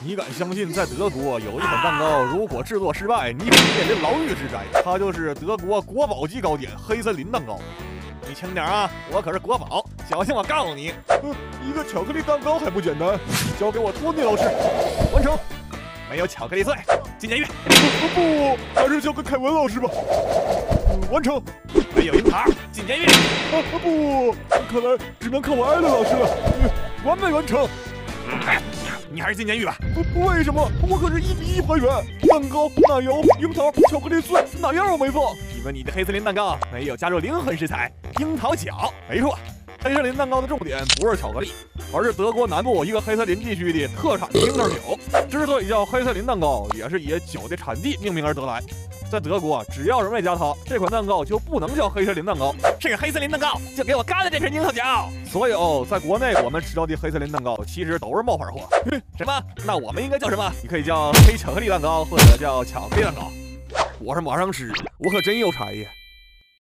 你敢相信，在德国有一款蛋糕，如果制作失败，你可能面临牢狱之灾？它就是德国国宝级糕点——黑森林蛋糕。你轻点啊，我可是国宝，小心我告诉你。呃，一个巧克力蛋糕还不简单？交给我托尼老师，完成。没有巧克力碎，进监狱。不，还是交给凯文老师吧。完成。没有樱桃，进监狱。啊 不，看来只能靠我艾伦老师了。完美完成。你还是进监狱吧。为什么？我可是一比一还原。蛋糕、奶油、樱桃、巧克力碎，哪样我没放？因为你的黑森林蛋糕没有加入灵魂食材——樱桃角。没错。黑森林蛋糕的重点不是巧克力，而是德国南部一个黑森林地区的特产樱桃酒。之所以叫黑森林蛋糕，也是以酒的产地命名而得来。在德国，只要是麦加糖，这款蛋糕就不能叫黑森林蛋糕。是黑森林蛋糕，就给我干了这瓶樱桃酒。所有在国内我们吃到的黑森林蛋糕，其实都是冒牌货。什么？那我们应该叫什么？你可以叫黑巧克力蛋糕，或者叫巧克力蛋糕。我是马上吃，我可真有才呀。